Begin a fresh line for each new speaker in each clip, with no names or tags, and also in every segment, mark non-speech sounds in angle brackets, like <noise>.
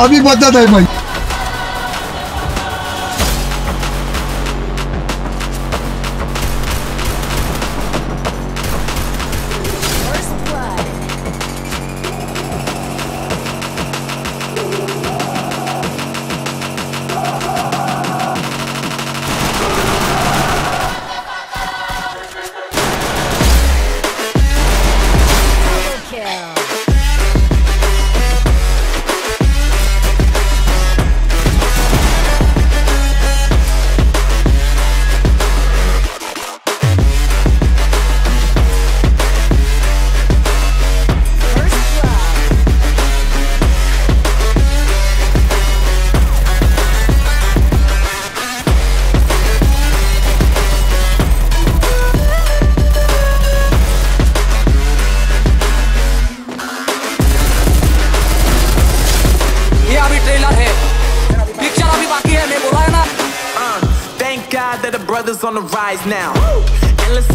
अभी बदला था भाई।
The brothers on the rise now. Endless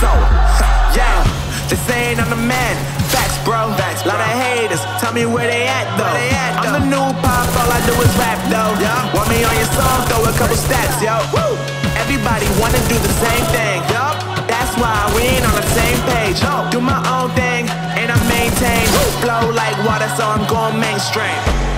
sold. <laughs> Yeah, they saying I'm the man. Facts, bro. Facts, Lot of haters. Tell me where they at, though. I'm the new pop, all I do is rap, though. Want me on your song, throw a couple stats, yo. Woo! Everybody wanna do the same thing. Yup. That's why we ain't on the same page. Do my own thing, and I maintain. Flow like water, so I'm going mainstream.